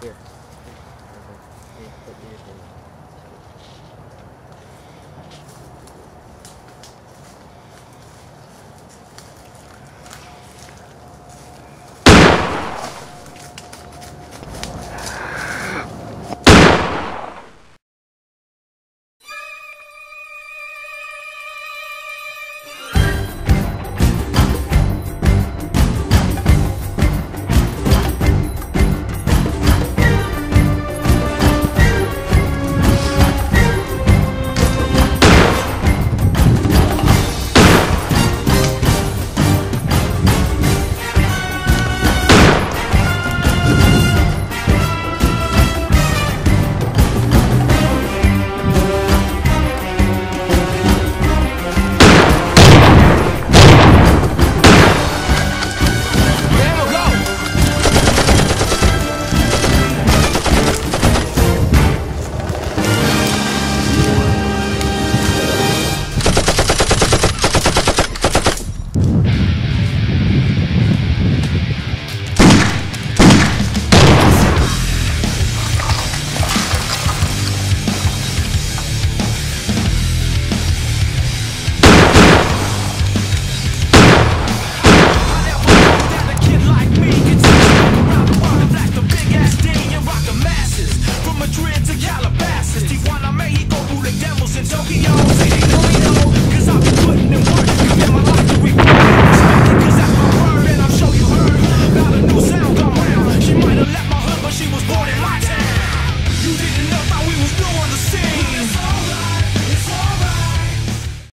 Here. Here. Put these in. Tokyo, city, Toledo, cause I've been putting in work, commit my life to reward.